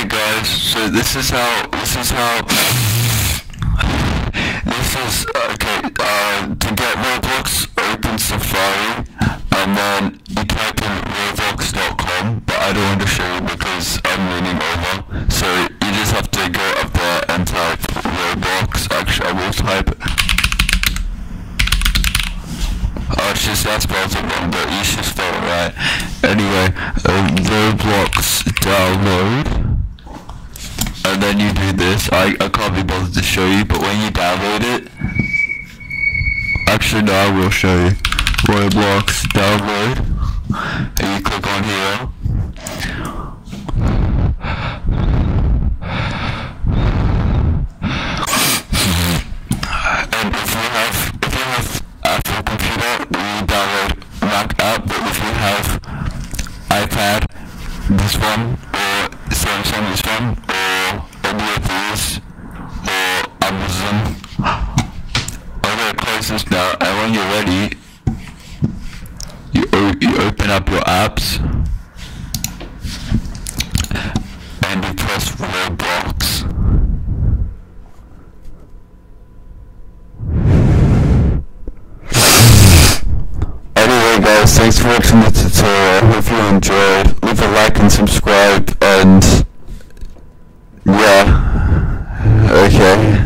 Anyway, guys, so this is how this is how this is okay. Uh, to get Roblox, open Safari, and then you type in roblox.com. But I don't want to show you because I'm leaning over. So you just have to go up there and type Roblox. Actually, I will type. Oh, it's just that spells it wrong, but you should spell it right. Anyway, um, Roblox download. You do this. I, I can't be bothered to show you, but when you download it... Actually, no, I will show you. Roblox download. And you click on here. And if you have, if you have Apple computer, you download Mac app, but if you have iPad, this one, or Samsung, this one, or these, or Amazon, I'm gonna close this now, and when you're ready, you, you open up your apps, and you press Roblox. Anyway guys, thanks for watching the tutorial. I hope you enjoyed, leave a like and subscribe. Okay.